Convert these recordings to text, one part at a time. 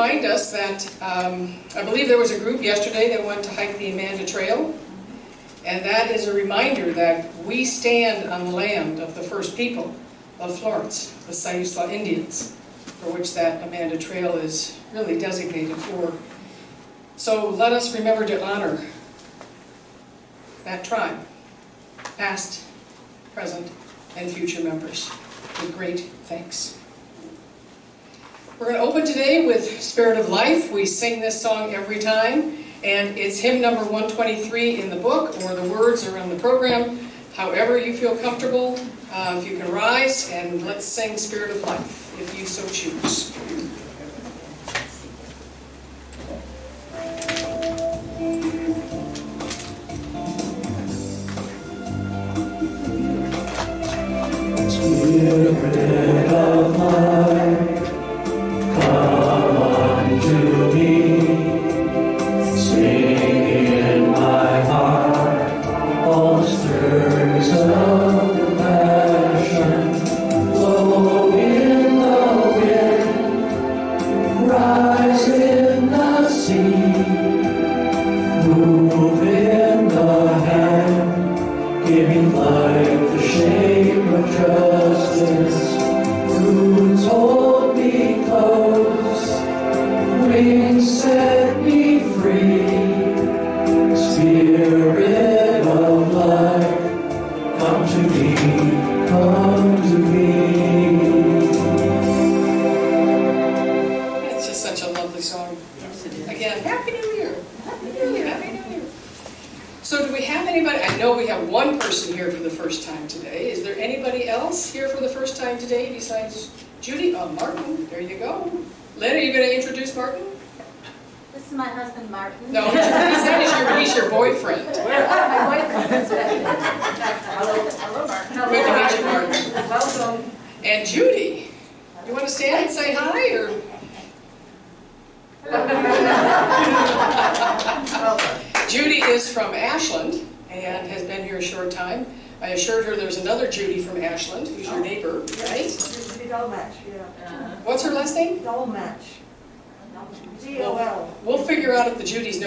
remind us that um, I believe there was a group yesterday that went to hike the Amanda Trail. And that is a reminder that we stand on the land of the first people of Florence, the Siuslaw Indians, for which that Amanda Trail is really designated for. So let us remember to honor that tribe, past, present, and future members, with great thanks. We're going to open today with Spirit of Life. We sing this song every time, and it's hymn number 123 in the book, or the words are in the program. However you feel comfortable, uh, if you can rise, and let's sing Spirit of Life, if you so choose.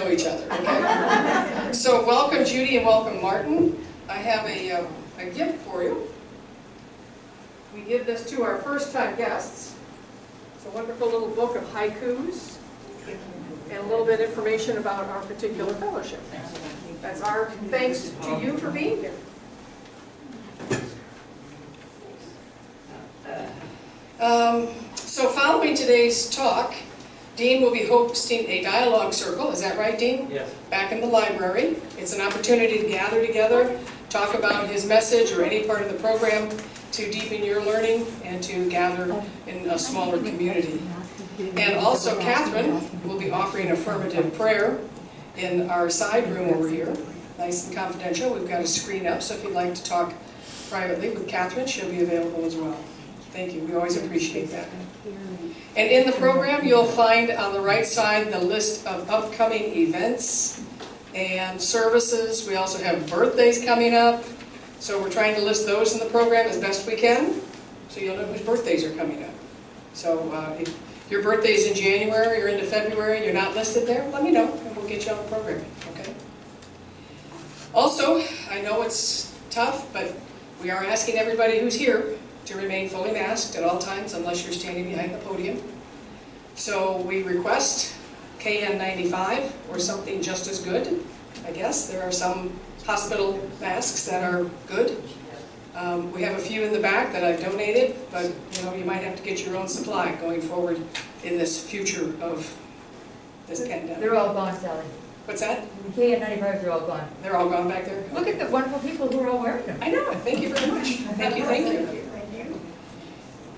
Know each other, okay? So welcome Judy and welcome Martin. I have a, uh, a gift for you. We give this to our first-time guests. It's a wonderful little book of haikus and a little bit of information about our particular fellowship. That's our thanks to you for being here. Um, So following today's talk, Dean will be hosting a dialogue circle, is that right, Dean? Yes. Back in the library. It's an opportunity to gather together, talk about his message or any part of the program to deepen your learning and to gather in a smaller community. And also Catherine will be offering affirmative prayer in our side room over here, nice and confidential. We've got a screen up, so if you'd like to talk privately with Catherine, she'll be available as well. Thank you, we always appreciate that. And in the program, you'll find on the right side the list of upcoming events and services. We also have birthdays coming up, so we're trying to list those in the program as best we can, so you'll know whose birthdays are coming up. So uh, if your birthday's in January or into February and you're not listed there, let me know, and we'll get you on the program, okay? Also, I know it's tough, but we are asking everybody who's here to remain fully masked at all times unless you're standing behind the podium. So we request KN95 or something just as good, I guess. There are some hospital masks that are good. Um, We have a few in the back that I've donated, but you know, you might have to get your own supply going forward in this future of this pandemic. They're all gone, Sally. What's that? The K and ninety-fives are all gone. They're all gone back there? Look at the wonderful people who are all wearing them. I know, thank you very much. Thank you, thank you.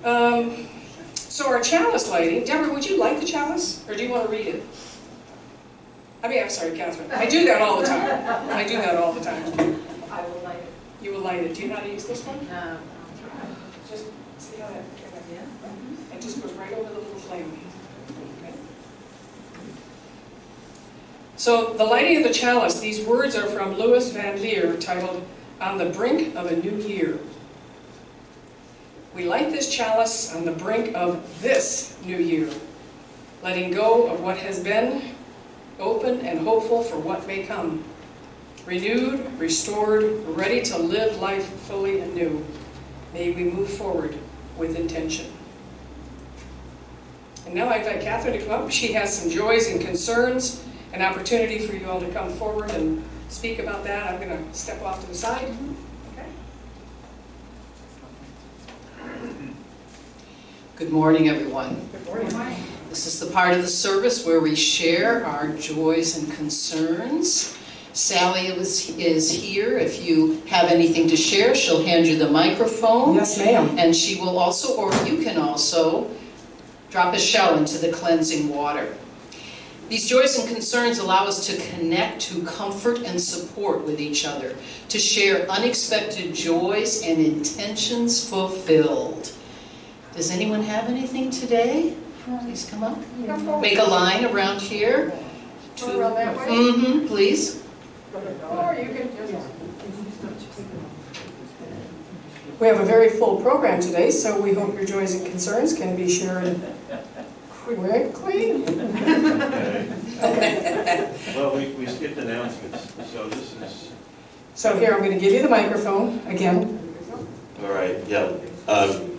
Um, So our chalice lighting, Deborah, would you light the chalice, or do you want to read it? I mean, I'm sorry, Catherine. I do that all the time. I do that all the time. I will light it. You will light it. Do you know how to use this one? Um, Just see how that, it just goes right over the little flame. Okay. So the lighting of the chalice, these words are from Louis Van Leer titled On the Brink of a New Year. We light this chalice on the brink of this new year. letting go of what has been, open and hopeful for what may come, renewed, restored, ready to live life fully anew. May we move forward with intention. And now I invite Catherine to come up. She has some joys and concerns, an opportunity for you all to come forward and speak about that. I'm going to step off to the side. Good morning, everyone. Good morning. This is the part of the service where we share our joys and concerns. Sally is, is here. If you have anything to share, she'll hand you the microphone. Yes, ma'am. And she will also, or you can also, drop a shell into the cleansing water. These joys and concerns allow us to connect to comfort and support with each other, to share unexpected joys and intentions fulfilled. Does anyone have anything today? Please come up. Make a line around here. Turn around that way. Mm-hmm, please. Or you can just... We have a very full program today, so we hope your joys and concerns can be shared quickly. Well, we, we skipped announcements, so this is, So here, I'm going to give you the microphone again. all right, yeah. Um,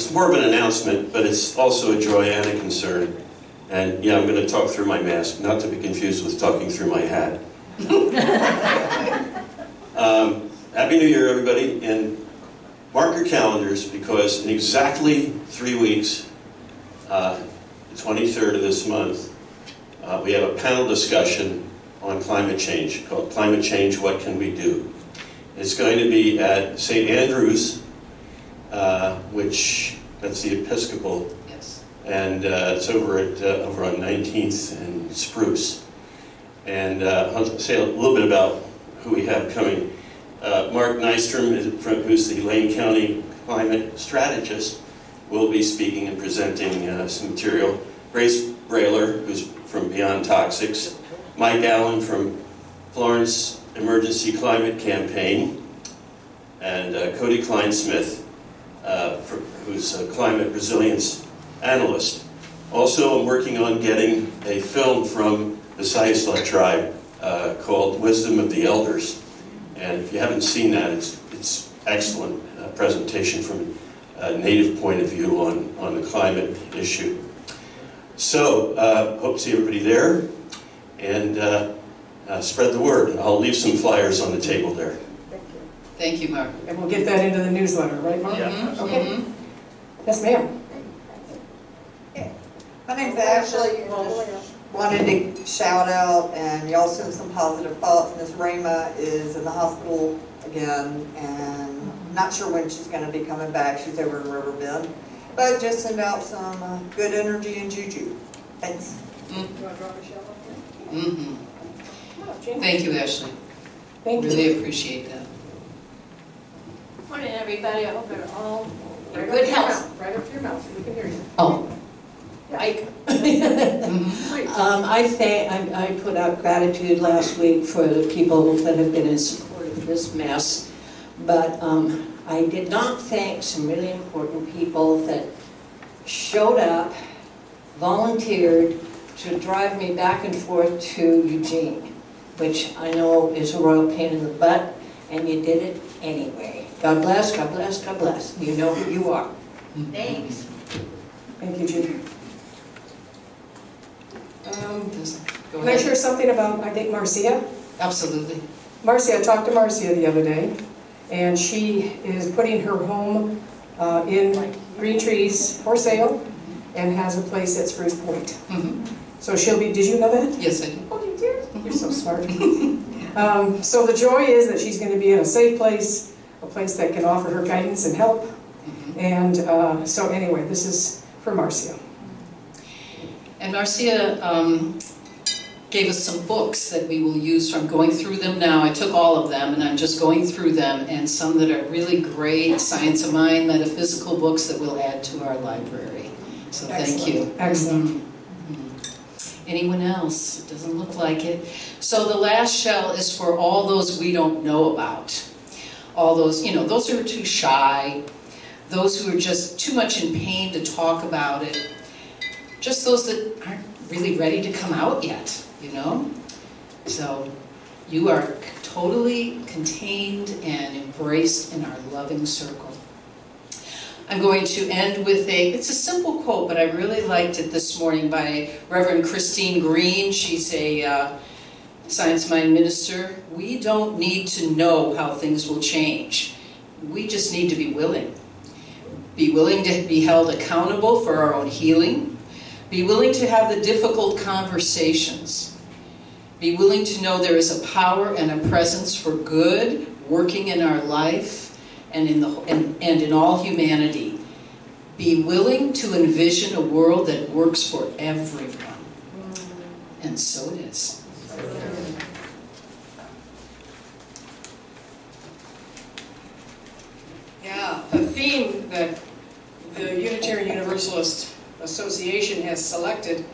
It's more of an announcement, but it's also a joy and a concern. And, yeah, I'm gonna talk through my mask, not to be confused with talking through my hat. Um, Happy New Year, everybody, and mark your calendars, because in exactly three weeks, uh, the 23rd of this month, uh, we have a panel discussion on climate change called Climate Change, What Can We Do? It's going to be at St. Andrews, uh, which, that's the Episcopal, Yes. and uh, it's over at, uh, over on 19th and Spruce. And uh, I'll say a little bit about who we have coming. Uh, Mark Nystrom, is from- who's the Lane County climate strategist, will be speaking and presenting uh, some material. Grace Brailer, who's from Beyond Toxics. Mike Allen from Florence Emergency Climate Campaign. And uh, Cody Kleinsmith, for- who's a climate resilience analyst. Also, I'm working on getting a film from the Siuslaw tribe uh, called Wisdom of the Elders. And if you haven't seen that, it's, it's excellent uh, presentation from a native point of view on, on the climate issue. So, uh, hope to see everybody there and uh, uh, spread the word. I'll leave some flyers on the table there. Thank you, Mark. And we'll get that into the newsletter, right, Mark? Mhm, Okay. mhm. Yes, ma'am. My name's Ashley, and wanted to shout out, and y'all send some positive thoughts. Miss Rama is in the hospital again, and not sure when she's gonna be coming back. She's over in Riverbend. But just send out some uh, good energy and juju. Thanks. Mhm. Jean? Thank you, Ashley. Thank you. Really appreciate that. Morning, everybody. I hope you're all in good health. mouth, Right up to your mouth, so we can hear you. Oh? Mhm. Um, I thank, I, I put out gratitude last week for the people that have been in support of this mess. But, um, I did not thank some really important people that showed up, volunteered to drive me back and forth to Eugene, which I know is a royal pain in the butt, and you did it anyway. God bless, God bless, God bless. You know who you are. Thanks. Thank you, Judy. Um, Can I share something about, I think, Marcia? Absolutely. Marcia, I talked to Marcia the other day, and she is putting her home uh, in Green Trees for sale and has a place at Spruce Point. Mhm. So she'll be, did you know that? Yes, I do. Oh, you did? You're so smart. Um, So the joy is that she's going to be in a safe place, a place that can offer her guidance and help. Mhm. And uh, so anyway, this is for Marcia. And Marcia um, gave us some books that we will use from going through them now. I took all of them and I'm just going through them and some that are really great science of mind, metaphysical books that we'll add to our library. So thank you. Excellent. Anyone else? It doesn't look like it. So the last shell is for all those we don't know about. All those, you know, those who are too shy, those who are just too much in pain to talk about it. just those that aren't really ready to come out yet, you know? So you are totally contained and embraced in our loving circle. I'm going to end with a, it's a simple quote, but I really liked it this morning by Reverend Christine Green. She's a uh, science mind minister. We don't need to know how things will change. We just need to be willing. Be willing to be held accountable for our own healing. Be willing to have the difficult conversations. Be willing to know there is a power and a presence for good working in our life and in, the, and, and in all humanity. Be willing to envision a world that works for everyone. And so it is. Yeah, the theme that the Unitarian Universalist Association has selected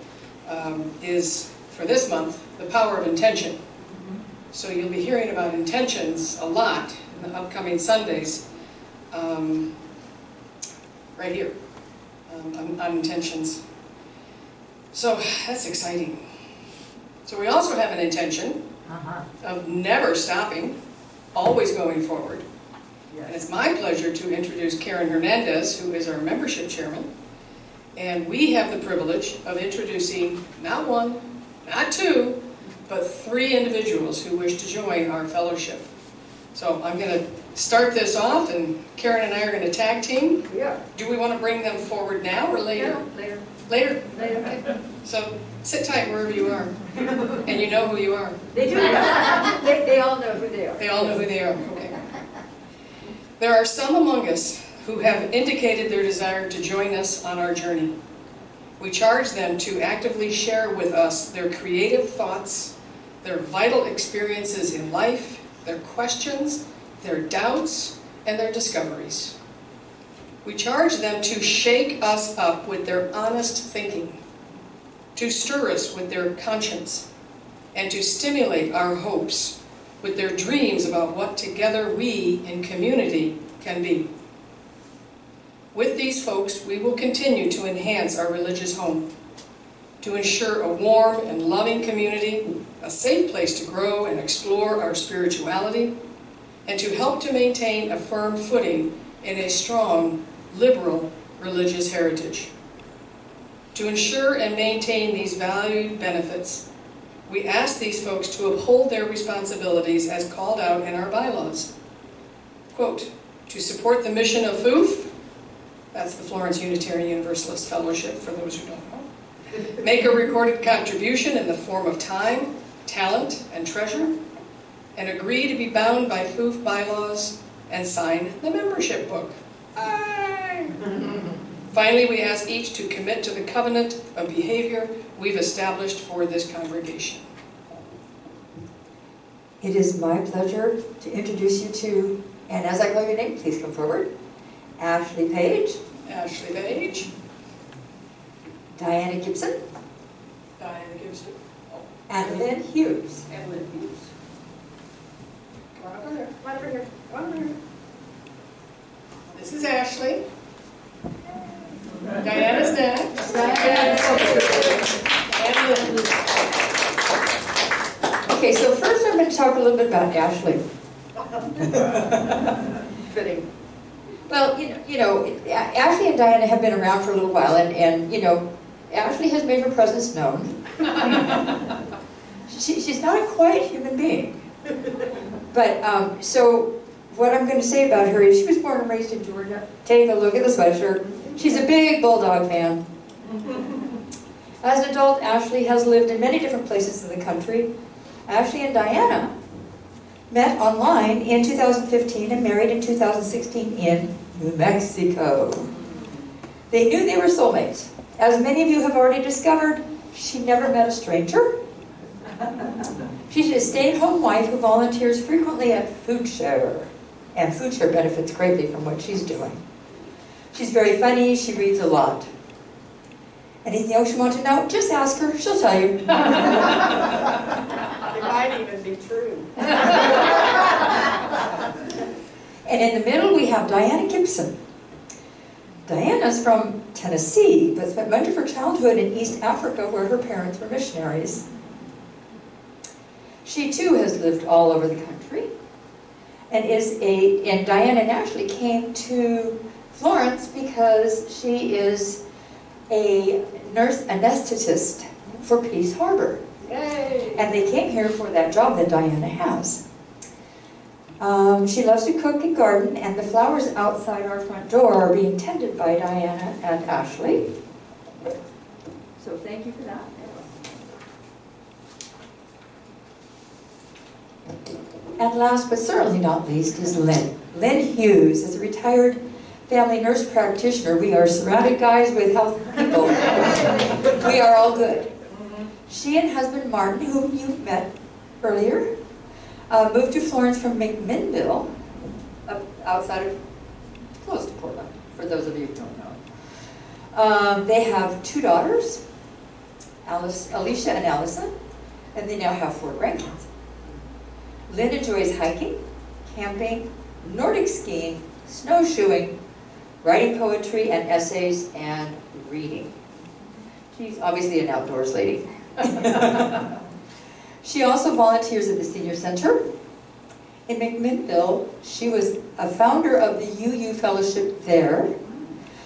um, is, for this month, the power of intention. So you'll be hearing about intentions a lot the upcoming Sundays, um, right here, um, on, on intentions. So that's exciting. So we also have an intention Uh-huh. of never stopping, always going forward. And it's my pleasure to introduce Karen Hernandez, who is our membership chairman. And we have the privilege of introducing not one, not two, but three individuals who wish to join our fellowship. So I'm going to start this off, and Karen and I are going to tag team. Yeah. Do we want to bring them forward now or later? Later. Later? Later. Okay. So sit tight wherever you are, and you know who you are. They do. They, they all know who they are. They all know who they are, okay. There are some among us who have indicated their desire to join us on our journey. We charge them to actively share with us their creative thoughts, their vital experiences in life, their questions, their doubts, and their discoveries. We charge them to shake us up with their honest thinking, to stir us with their conscience, and to stimulate our hopes with their dreams about what together we in community can be. With these folks, we will continue to enhance our religious home, to ensure a warm and loving community, a safe place to grow and explore our spirituality, and to help to maintain a firm footing in a strong, liberal religious heritage. To ensure and maintain these valued benefits, we ask these folks to uphold their responsibilities as called out in our bylaws. Quote, to support the mission of FOOF, that's the Florence Unitarian Universalist Fellowship for those who don't know, make a recorded contribution in the form of time, talent, and treasure, and agree to be bound by FOOF bylaws and sign the membership book. Aye. Finally, we ask each to commit to the covenant of behavior we've established for this congregation. It is my pleasure to introduce you to, and as I call your name, please come forward. Ashley Page, Ashley Page, Diana Gibson, Diana Gibson, oh. and Lynn Hughes. and Lynn Hughes. Come on over here. Come on over here. Come on over here. This is Ashley. Diana's next. And Lynn. Okay, so first I'm going to talk a little bit about Ashley. Fitting. Well, you know, you know, Ashley and Diana have been around for a little while, and, and you know, Ashley has made her presence known. she, she's not a quiet human being. But, um, so, what I'm going to say about her is she was born and raised in Georgia. Take a look at the sweatshirt. She's a big Bulldog fan. As an adult, Ashley has lived in many different places in the country. Ashley and Diana met online in 2015 and married in 2016 in New Mexico. They knew they were soulmates. As many of you have already discovered, she never met a stranger. She's a stay-at-home wife who volunteers frequently at Food Share, and Food Share benefits greatly from what she's doing. She's very funny, she reads a lot. Anything else you want to know, just ask her, she'll tell you. It might even be true. And in the middle, we have Diana Gibson. Diana's from Tennessee, but spent much of her childhood in East Africa where her parents were missionaries. She too has lived all over the country and is a, and Diana naturally came to Florence because she is a nurse anesthetist for Peace Harbor. Yay. And they came here for that job that Diana has. Um, she loves to cook and garden, and the flowers outside our front door are being tended by Diana and Ashley. So thank you for that. And last but certainly not least is Lynn. Lynn Hughes is a retired family nurse practitioner. We are surrounded, guys, with healthy people. We are all good. She and husband Martin, whom you met earlier, uh, moved to Florence from McMinnville, up outside of, close to Portland, for those of you who don't know. Um, they have two daughters, Alice, Alicia and Allison, and they now have four grandkids. Lynn enjoys hiking, camping, Nordic skiing, snowshoeing, writing poetry and essays, and reading. She's obviously an outdoors lady. she also volunteers at the Senior Center. In McMinnville, she was a founder of the UU Fellowship there.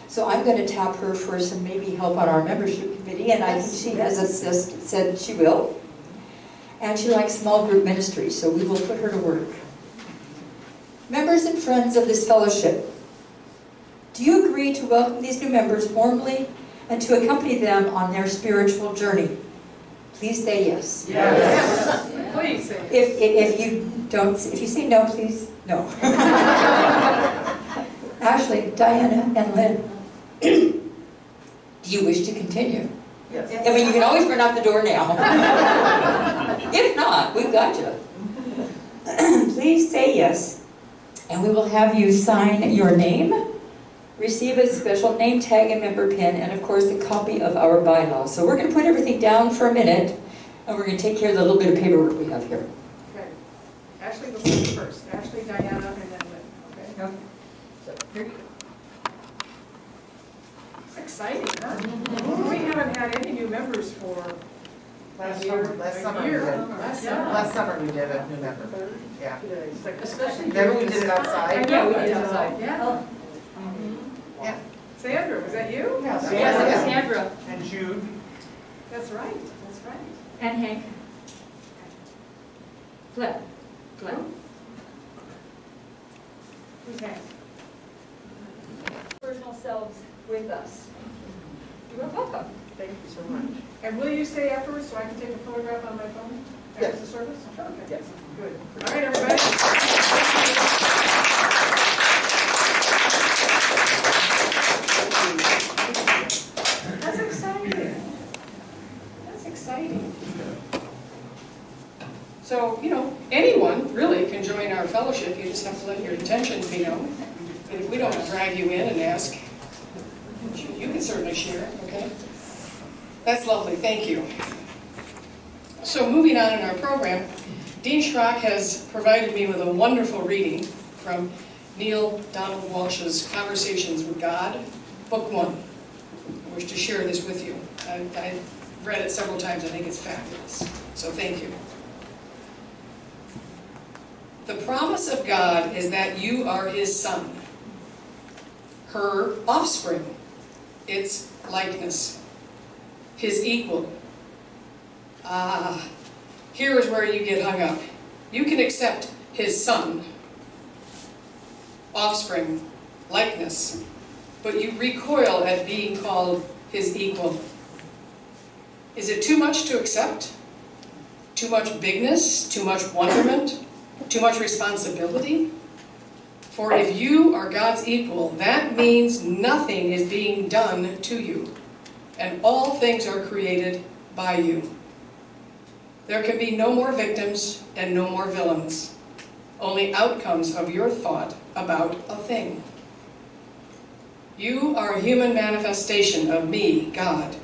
So I'm going to tap her for some maybe help on our membership committee, and I think she has assist, said she will. And she likes small group ministry, so we will put her to work. Members and friends of this fellowship, do you agree to welcome these new members warmly and to accompany them on their spiritual journey? Please say yes. Yes. Please say If, if, if you don't, if you say no, please, no. Ashley, Diana, and Lynn, do you wish to continue? Yes. I mean, you can always run out the door now. If not, we've got you. Please say yes, and we will have you sign your name, receive a special name tag and member pin, and of course, a copy of our bylaws. So we're going to put everything down for a minute, and we're going to take care of the little bit of paperwork we have here. Okay. Ashley will speak first. Ashley, Diana, and then Lynn, okay? So, here you go. It's exciting, huh? We haven't had any new members for Last year. summer, last summer we year. did. Last Yeah. summer. Last summer we did a new member, yeah. Especially. Remember we did it I know, we did did outside, yeah. Oh. Yeah. Sandra, was that you? Yeah, Yes, it was Sandra. And Jude. That's right, that's right. And Hank. Flip. Flip. Who's next? Personal selves with us. You are welcome. Thank you so much. And will you stay afterwards so I can take a photograph on my phone? After Yes. the service? Okay. Yes. Good. All right, everybody. That's exciting. That's exciting. So, you know, anyone really can join our fellowship, just have to let your intentions be known. If we don't drag you in and ask, you can certainly share, okay? That's lovely, thank you. So moving on in our program, Dean Shrock has provided me with a wonderful reading from Neale Donald Walsch's Conversations with God, Book One. I wish to share this with you. I- I've read it several times, I think it's fabulous, so thank you. The promise of God is that you are His son, her offspring, its likeness, His equal. Ah, here is where you get hung up. You can accept His son, offspring, likeness, but you recoil at being called His equal. Is it too much to accept? Too much bigness? Too much wonderment? Too much responsibility? For if you are God's equal, that means nothing is being done to you, and all things are created by you. There can be no more victims and no more villains, only outcomes of your thought about a thing. You are a human manifestation of me, God,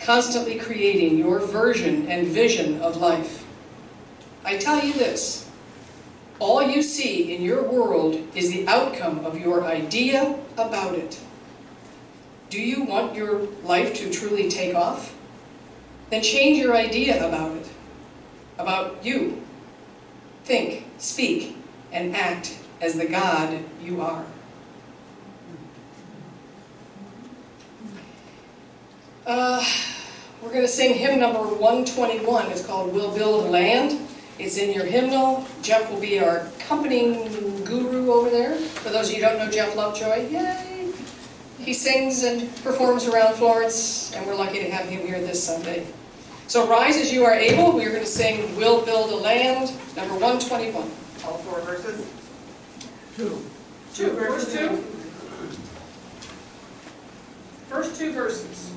constantly creating your version and vision of life. I tell you this all you see in your world is the outcome of your idea about it. Do you want your life to truly take off? Then change your idea about it, about you. Think, speak, and act as the God you are. Uh, we're going to sing hymn number 121. It's called We'll Build a Land. It's in your hymnal. Jeff will be our accompanying guru over there. For those of you who don't know Jeff Lovejoy, yay! He sings and performs around Florence, and we're lucky to have him here this Sunday. So rise as you are able. We are going to sing We'll Build a Land, number 121. All four verses? Two, verse two. First two verses.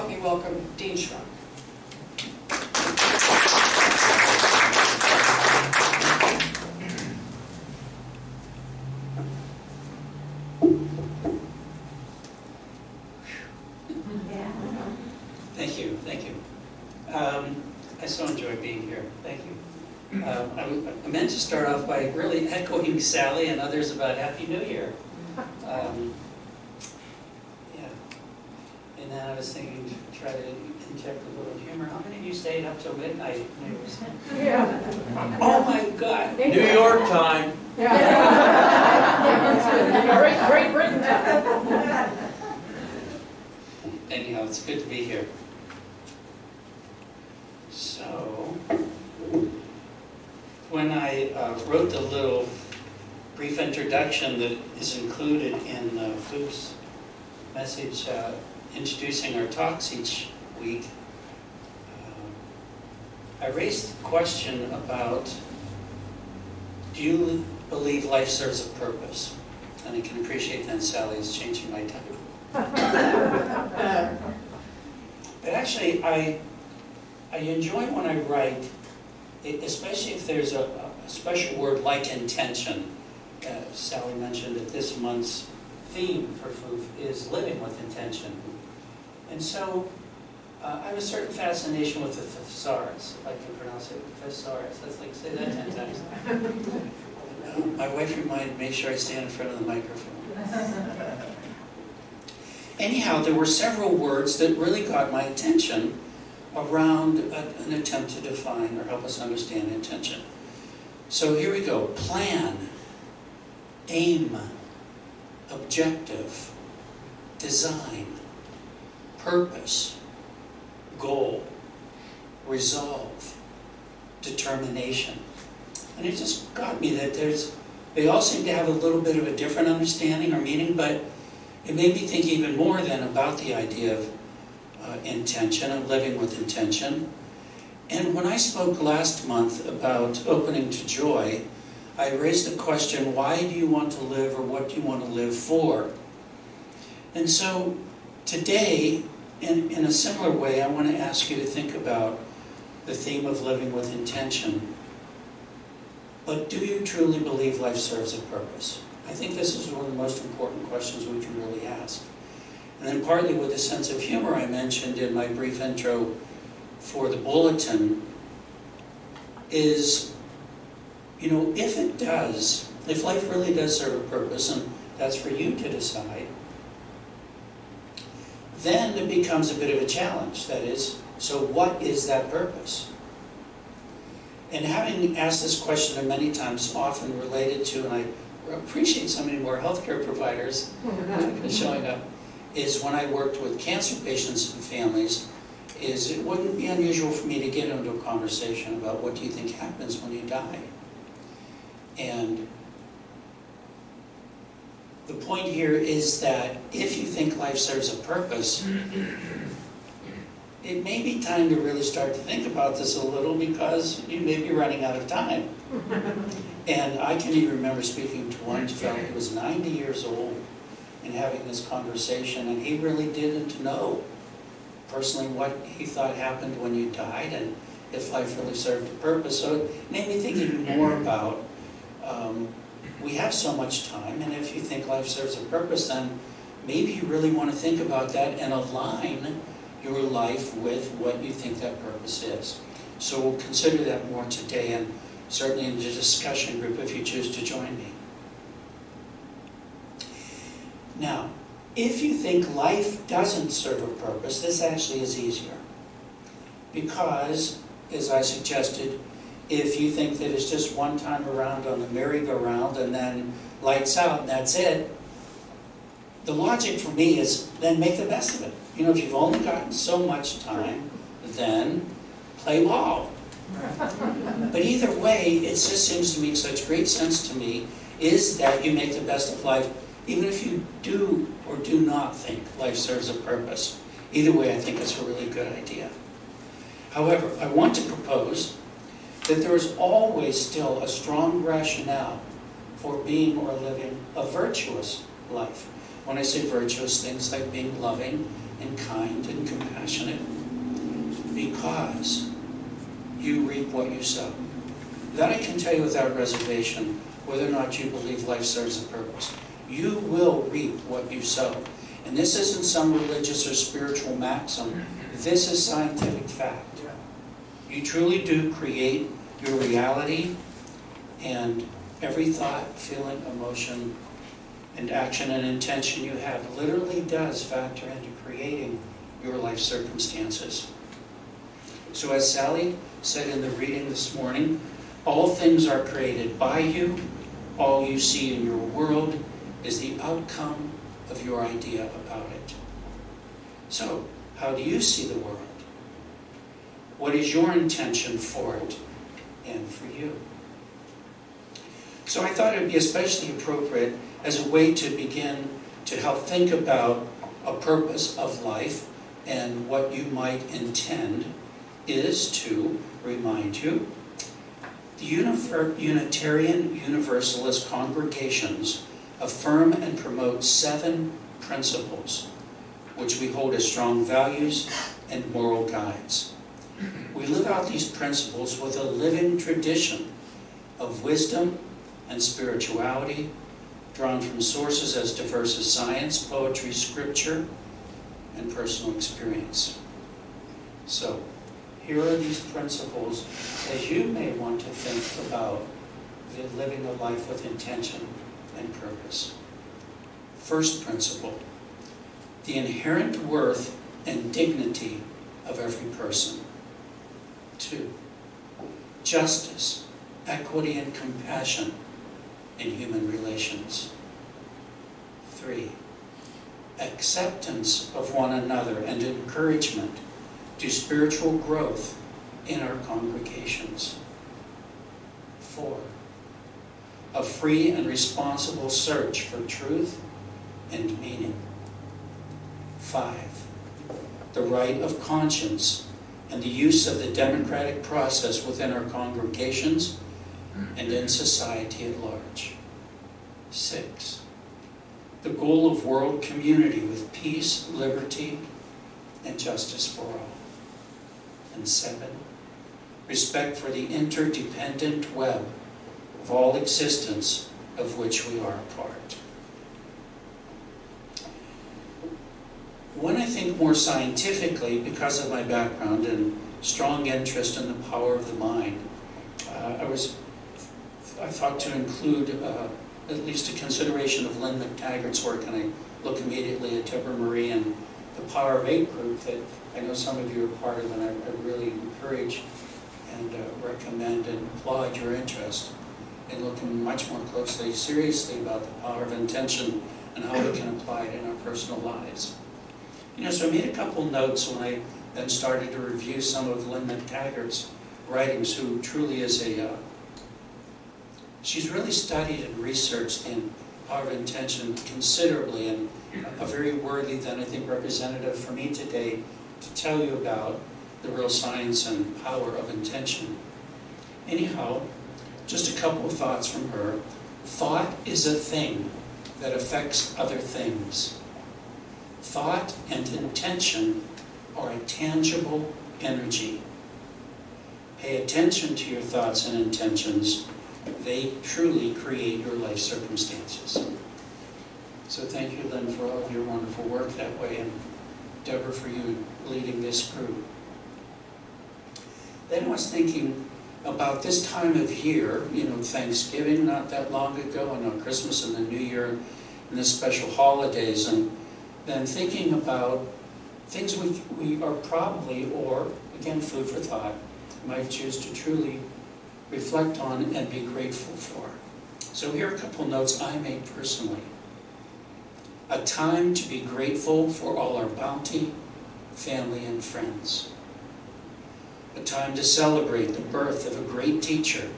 Help me welcome Dean Shrock. Thank you, thank you. Um, I so enjoy being here, thank you. Um, I I meant to start off by really echoing Sally and others about Happy New Year. Um, Yeah. And then I was thinking, to try to inject a little humor. How many of you stayed up till midnight? Yeah. Oh my God! New York time. Great, Great Britain. time. Anyhow, it's good to be here. So, when I uh, wrote the little brief introduction that is included in uh, FOOF's message uh, introducing our talks each week, I raised the question about, do you believe life serves a purpose? And I can appreciate then Sally is changing my title. But actually, I, I enjoy when I write, especially if there's a, a special word like intention. Uh, Sally mentioned that this month's theme for FOOF is living with intention. And so uh, I have a certain fascination with the thesaurus, if I can pronounce it, thesaurus. That's like, say that 10 times. Uh, My wife reminded me, make sure I stand in front of the microphone. Anyhow, there were several words that really got my attention around a- an attempt to define or help us understand intention. So here we go. Plan, aim, objective, design, purpose, goal, resolve, determination. And it just got me that there's, they all seem to have a little bit of a different understanding or meaning, but it made me think even more then about the idea of uh, intention and living with intention. And when I spoke last month about opening to joy, I raised the question, why do you want to live or what do you want to live for? And so today, in, in a similar way, I want to ask you to think about the theme of living with intention. But do you truly believe life serves a purpose? I think this is one of the most important questions we can really ask. And then partly with the sense of humor I mentioned in my brief intro for the bulletin is, you know, if it does, if life really does serve a purpose, and that's for you to decide, then it becomes a bit of a challenge. That is, so what is that purpose? And having asked this question many times, often related to, and I appreciate so many more healthcare providers showing up, is when I worked with cancer patients and families, is it wouldn't be unusual for me to get into a conversation about what do you think happens when you die. And the point here is that if you think life serves a purpose, it may be time to really start to think about this a little because you may be running out of time. And I can even remember speaking to one fellow who was 90 years old and having this conversation, and he really didn't know personally what he thought happened when you died and if life really served a purpose. So it made me think even more about um, we have so much time, and if you think life serves a purpose, then maybe you really want to think about that and align your life with what you think that purpose is. So we'll consider that more today, and certainly in the discussion group if you choose to join me. Now, if you think life doesn't serve a purpose, this actually is easier. Because, as I suggested, if you think that it's just one time around on the merry-go-round and then lights out and that's it, the logic for me is then make the best of it. You know, if you've only gotten so much time, then play ball. But either way, it just seems to make such great sense to me is that you make the best of life, even if you do or do not think life serves a purpose. Either way, I think it's a really good idea. However, I want to propose that there is always still a strong rationale for being or living a virtuous life. When I say virtuous, things like being loving and kind and compassionate, because you reap what you sow. That I can tell you without reservation, whether or not you believe life serves a purpose. You will reap what you sow. And this isn't some religious or spiritual maxim. This is scientific fact. You truly do create your reality and every thought, feeling, emotion, and action and intention you have literally does factor into creating your life circumstances. So as Sally said in the reading this morning, all things are created by you. All you see in your world is the outcome of your idea about it. So, how do you see the world? What is your intention for it and for you? So I thought it would be especially appropriate as a way to begin to help think about a purpose of life and what you might intend is to remind you the Unitarian Universalist congregations affirm and promote seven principles which we hold as strong values and moral guides. We live out these principles with a living tradition of wisdom and spirituality drawn from sources as diverse as science, poetry, scripture, and personal experience. So, here are these principles as you may want to think about living a life with intention and purpose. First principle the inherent worth and dignity of every person. Two, justice, equity, and compassion in human relations. Three, acceptance of one another and encouragement to spiritual growth in our congregations. Four, a free and responsible search for truth and meaning. Five, the right of conscience and the use of the democratic process within our congregations and in society at large. Six, the goal of world community with peace, liberty, and justice for all. And seven, respect for the interdependent web of all existence of which we are a part. When I think more scientifically, because of my background and strong interest in the power of the mind, uh, I was I thought to include uh, at least a consideration of Lynn McTaggart's work, and I look immediately at Deborah Marie and the Power of Eight group that I know some of you are part of, and I, I really encourage and uh, recommend and applaud your interest in looking much more closely, seriously about the power of intention and how we can apply it in our personal lives. You know, so I made a couple notes when I then started to review some of Lynn McTaggart's writings, who truly is a uh, She's really studied and researched in power of intention considerably and a very worthy, then I think, representative for me today to tell you about the real science and power of intention. Anyhow, just a couple of thoughts from her. Thought is a thing that affects other things. Thought and intention are a tangible energy. Pay attention to your thoughts and intentions they truly create your life circumstances. So thank you, Lynn, for all of your wonderful work that way, and Deborah for you leading this group. Then I was thinking about this time of year, you know, Thanksgiving not that long ago, and on Christmas and the New Year, and the special holidays, and then thinking about things we, we are probably, or again, food for thought, might choose to truly reflect on and be grateful for. So here are a couple notes I made personally. A time to be grateful for all our bounty, family, and friends. A time to celebrate the birth of a great teacher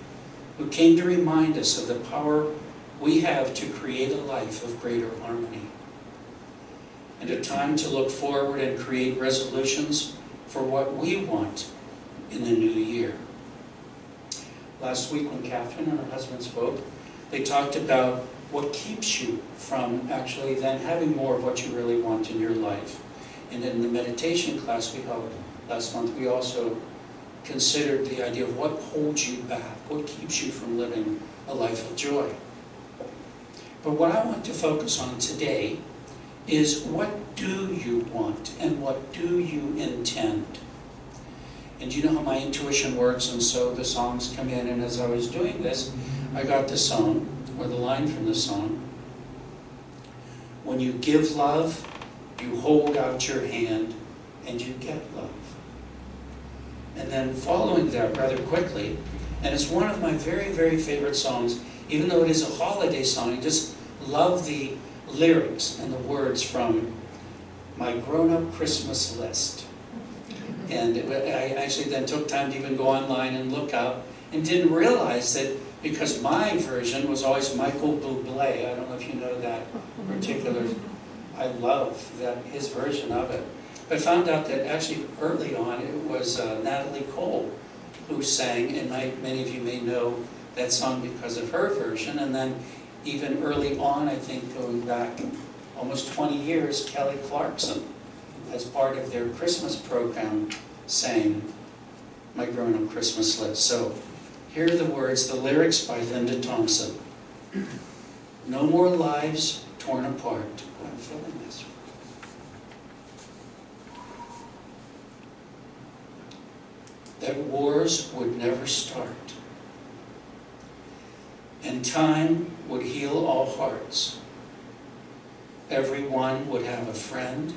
who came to remind us of the power we have to create a life of greater harmony. And a time to look forward and create resolutions for what we want in the new year. Last week when Catherine and her husband spoke, they talked about what keeps you from actually then having more of what you really want in your life. And in the meditation class we held last month, we also considered the idea of what holds you back, what keeps you from living a life of joy. But what I want to focus on today is what do you want and what do you intend? And you know how my intuition works, and so the songs come in, and as I was doing this, I got the song, or the line from the song. When you give love, you hold out your hand, and you get love. And then following that rather quickly, and it's one of my very, very favorite songs, even though it is a holiday song, I just love the lyrics and the words from my grown-up Christmas list. And it, I actually then took time to even go online and look up and didn't realize that because my version was always Michael Bublé. I don't know if you know that particular. I love that his version of it. But found out that actually early on it was uh, Natalie Cole who sang, and I, many of you may know that song because of her version. And then even early on, I think going back almost 20 years, Kelly Clarkson as part of their Christmas program, sang My Grown Up Christmas List. So here are the words, the lyrics by Linda Thompson. No more lives torn apart. Oh, I'm feeling this. That wars would never start. And time would heal all hearts. Everyone would have a friend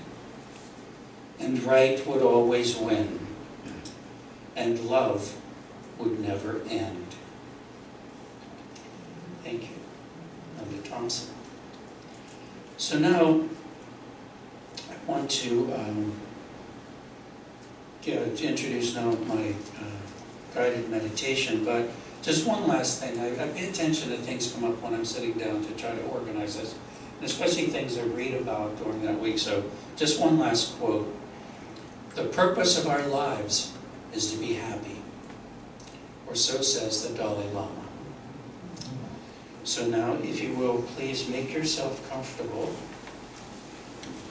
and right would always win, and love would never end. Thank you, Linda Thompson. So now, I want to, um, to introduce now my uh, guided meditation, but just one last thing. I, I pay attention to things come up when I'm sitting down to try to organize this, and especially things I read about during that week. So, just one last quote. The purpose of our lives is to be happy, or so says the Dalai Lama. So now, if you will, please make yourself comfortable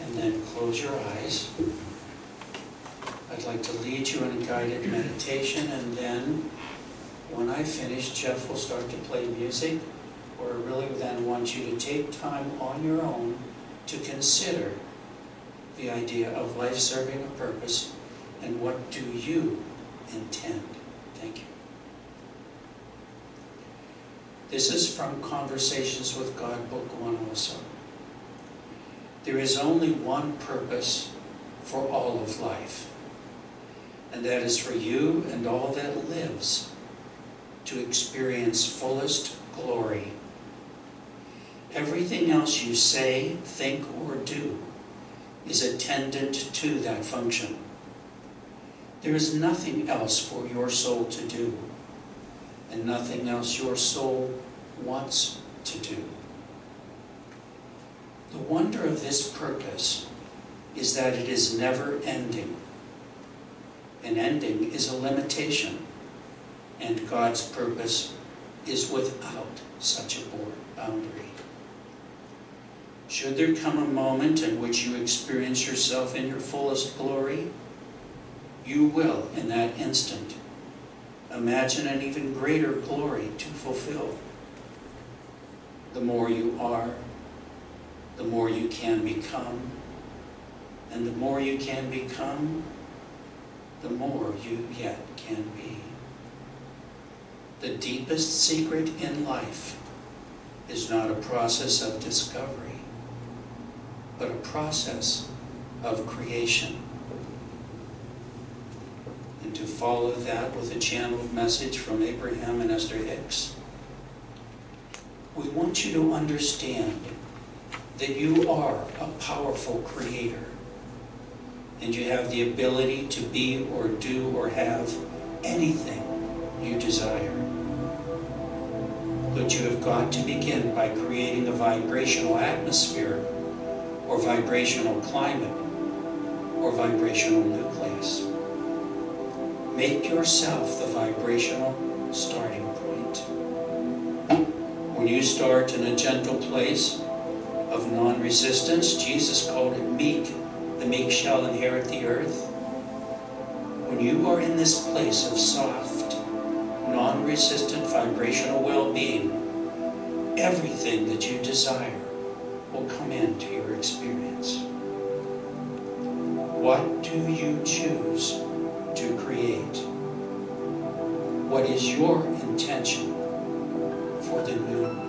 and then close your eyes. I'd like to lead you in a guided meditation and then when I finish, Jeff will start to play music or really then want you to take time on your own to consider the idea of life serving a purpose and what do you intend. Thank you. This is from Conversations with God, Book 1 also. There is only one purpose for all of life, and that is for you and all that lives to experience fullest glory. Everything else you say, think, or do is attendant to that function. There is nothing else for your soul to do, and nothing else your soul wants to do. The wonder of this purpose is that it is never ending. An ending is a limitation, and God's purpose is without such a boundary. Should there come a moment in which you experience yourself in your fullest glory, you will, in that instant, imagine an even greater glory to fulfill. The more you are, the more you can become, and the more you can become, the more you yet can be. The deepest secret in life is not a process of discovery, but a process of creation. And to follow that with a channeled message from Abraham and Esther Hicks, we want you to understand that you are a powerful creator and you have the ability to be or do or have anything you desire. But you have got to begin by creating a vibrational atmosphere or vibrational climate or vibrational nucleus. Make yourself the vibrational starting point. When you start in a gentle place of non-resistance, Jesus called it meek, the meek shall inherit the earth. When you are in this place of soft, non-resistant vibrational well-being, everything that you desire will come into your experience. What do you choose to create? What is your intention for the new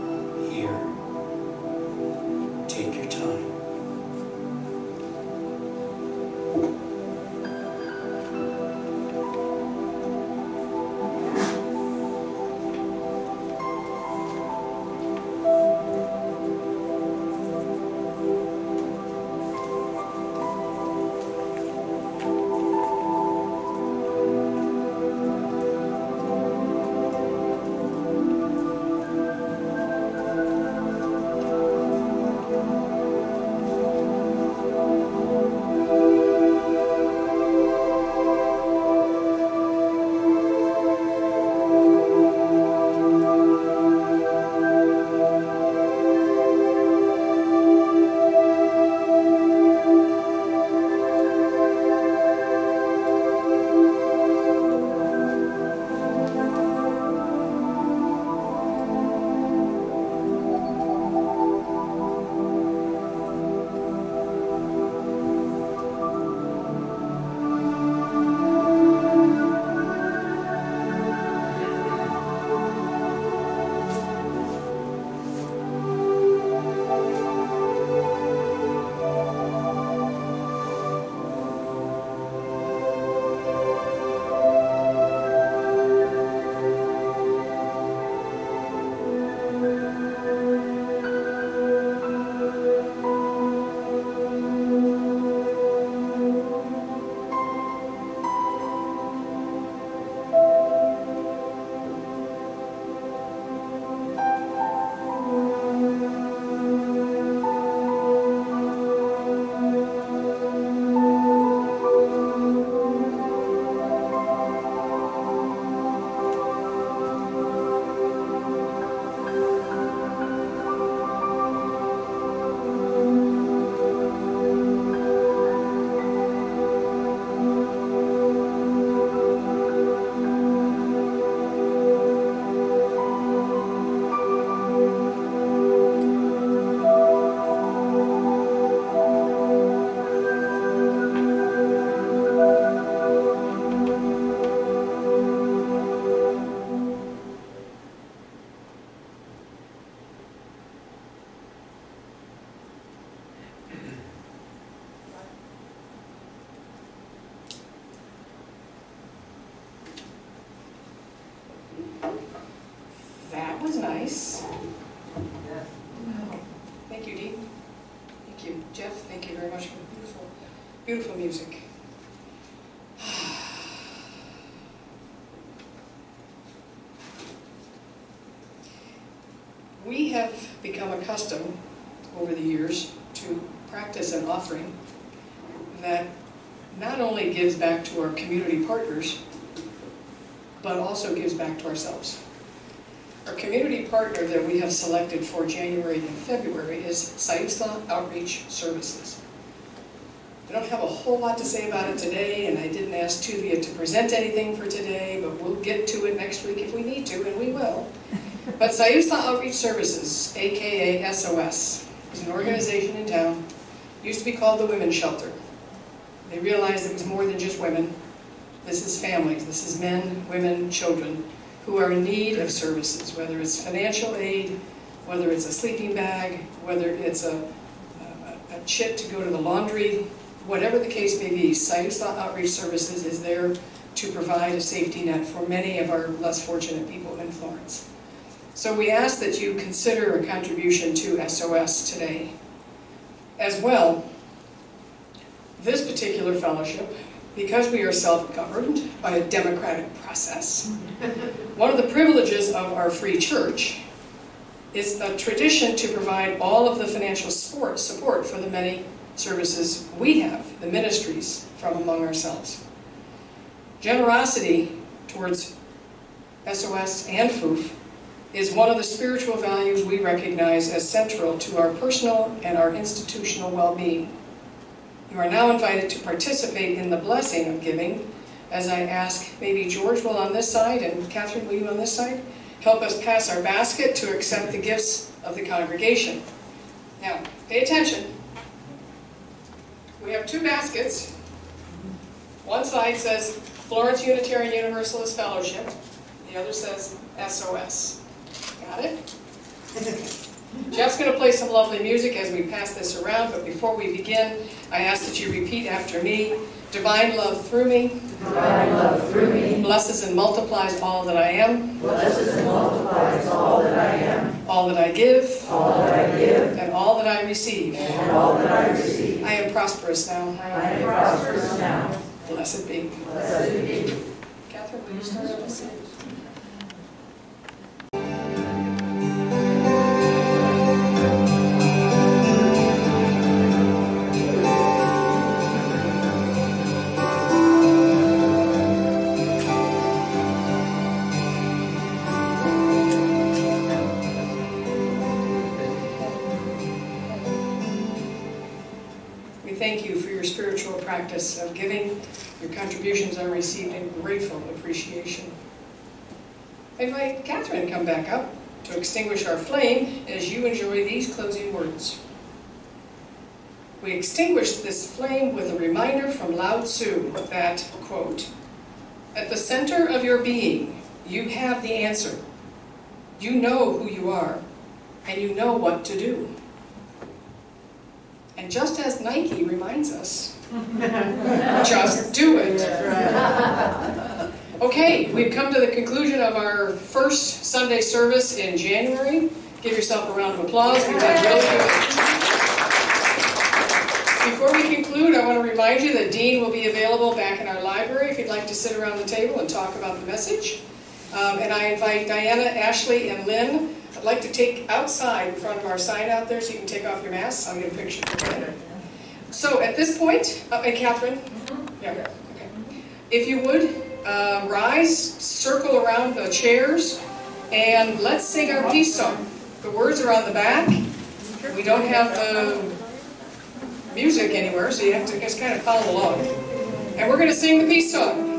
beautiful music. We have become accustomed over the years to practice an offering that not only gives back to our community partners, but also gives back to ourselves. Our community partner that we have selected for January and February is Siuslaw Outreach Services. I don't have a whole lot to say about it today, and I didn't ask Tuvia to present anything for today, but we'll get to it next week if we need to, and we will. But Siuslaw Outreach Services, AKA SOS, is an organization in town, used to be called the Women's Shelter. They realized it was more than just women. This is families, this is men, women, children who are in need of services, whether it's financial aid, whether it's a sleeping bag, whether it's a, a, a chit to go to the laundry, whatever the case may be, Siuslaw Outreach Services is there to provide a safety net for many of our less fortunate people in Florence. So we ask that you consider a contribution to SOS today. As well, this particular fellowship, because we are self-governed by a democratic process, one of the privileges of our free church is a tradition to provide all of the financial support, support for the many services we have, the ministries from among ourselves. Generosity towards SOS and FOOF is one of the spiritual values we recognize as central to our personal and our institutional well-being. You are now invited to participate in the blessing of giving as I ask maybe George will on this side and Catherine will you on this side help us pass our basket to accept the gifts of the congregation. Now, pay attention. We have two baskets. One side says Florence Unitarian Universalist Fellowship. The other says SOS. Got it? Jeff's going to play some lovely music as we pass this around, but before we begin, I ask that you repeat after me. Divine love through me. Divine love through me. Blesses and multiplies all that I am. Blesses and multiplies all that I am. All that I give. All that I give. And all that I receive. And all that I receive. I am prosperous now. I am prosperous now. Blessed be. Blessed be. Catherine, will you start us? Your contributions are received in grateful appreciation. I invite Catherine to come back up to extinguish our flame as you enjoy these closing words. We extinguish this flame with a reminder from Lao Tzu that, quote, at the center of your being, you have the answer. You know who you are, and you know what to do. And just as Nike reminds us, just do it. Okay, we've come to the conclusion of our first Sunday service in January. Give yourself a round of applause. We've done really good. Before we conclude, I want to remind you that Dean will be available back in our library if you'd like to sit around the table and talk about the message. Um, and I invite Diana, Ashley, and Lynn. I'd like to take outside in front of our sign out there so you can take off your masks. I'll get a picture. So at this point, uh, and Catherine, mm-hmm. yeah, okay. If you would uh, rise, circle around the chairs, and let's sing our peace song. The words are on the back. We don't have the music anywhere, so you have to just kind of follow along. And we're going to sing the peace song.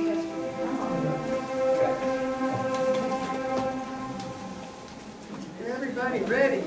Everybody ready?